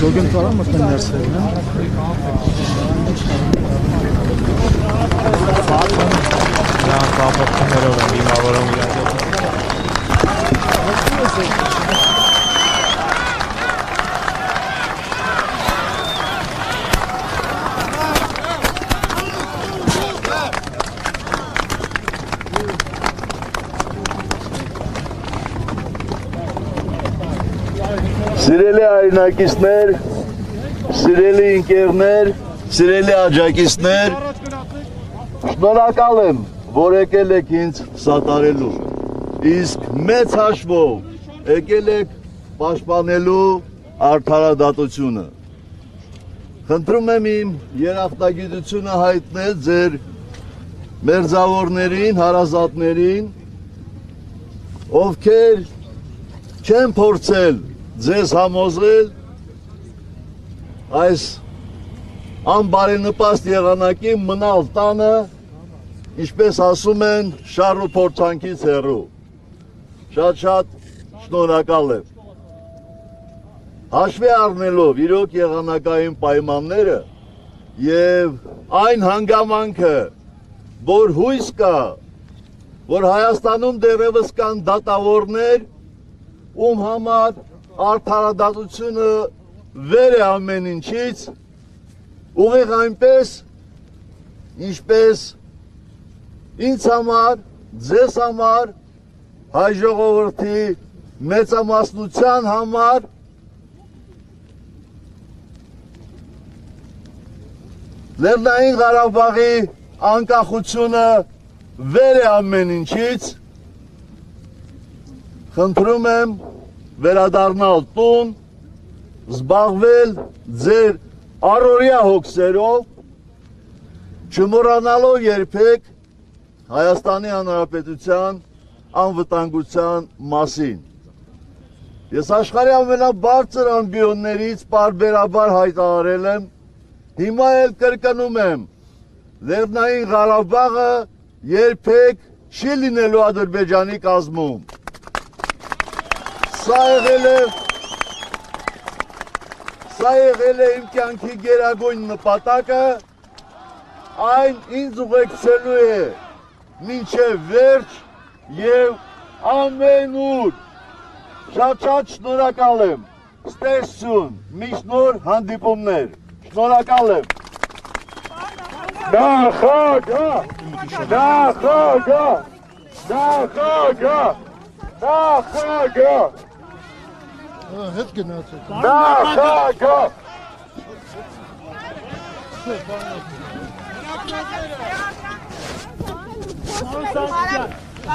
Çok gün var ama ben derslerim. Սիրելի այրնակիցներ, սիրելի ընկերներ, սիրելի աջակիցներ, շնորհակալ եմ, որ եկել եք ինձ սատարելու։ Իսկ մեծ հաշվով եկել եք պաշտպանելու արդարադատությունը։ Խնդրում եմ իմ երախտագիտությունը հայտնել ձեր մերձավորներին, հարազատներին, ովքեր չեն փորձել ձեզ համոզել այս անբարենպաստ եղանակի մնալ տանը, ինչպես ասում են, շարու փորձանքից հեռու։ Շատ-շատ շնորհակալ եմ։ Հաշվի առնելով իրոք եղանակային պայմանները եւ այն հանգամանքը, որ հույս կա, որ Հայաստանում դեռևս կան դատավորներ, ում համար արդարադատությունը վեր է ամեն ինչից, ուղիղ այնպես, ինչպես ինձ համար, ձեզ համար, հայ ժողովրդի մեծամասնության համար Լեռնային Ղարաբաղի անկախությունը վեր է ամեն ինչից, խնդրում եմ վերադառնալ տուն, զբաղվել ձեր առօրյա հոգսերով, չմոռանալով երբեք Հայաստանի Հանրապետության անվտանգության մասին։ Ես աշխարհի ամենաբարձր ամբիոններից բարբերաբար հայտարարել եմ, հիմա էլ կրկնում եմ, Լեռնային Ղարաբաղը երբեք չի լինելու Ադրբեջանի կազմում։ Սա եղել է Սա եղել է իմ կյանքի գերագույն նպատակը, այն ինձ ուղեկցելու է մինչև վերջ եւ ամենուր։ Շատ-շատ շնորհակալ եմ։ Ստեսություն, միշտ նոր հանդիպումներ։ Շնորհակալ եմ։ Eh, Hutgenoten. Daar, daar, go!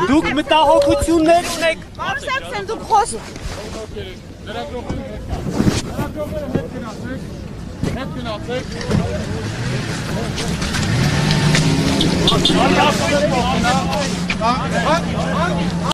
Doe met daar ook goed zoen, nee? Waarom zet ze doe ik gos? Hutgenoten.